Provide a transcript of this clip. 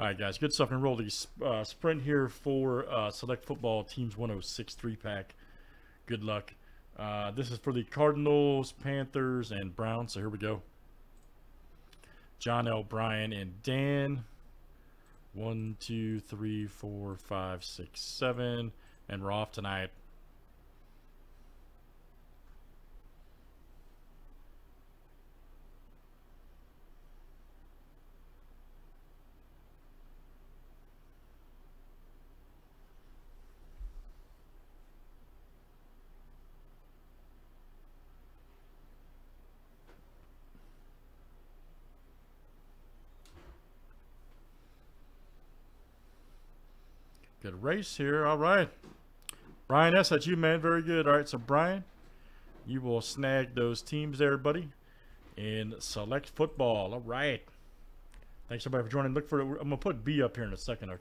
All right, guys, good stuff. And roll the uh, sprint here for uh, Select Football Teams 106 three pack. Good luck. Uh, this is for the Cardinals, Panthers, and Browns. So here we go. John L. Bryan and Dan. One, two, three, four, five, six, seven. And we're off tonight. Good race here. All right. Brian S., that's you, man. Very good. All right, so Brian, you will snag those teams there, buddy, in select football. All right. Thanks, everybody, for joining. Look for I'm going to put B up here in a second,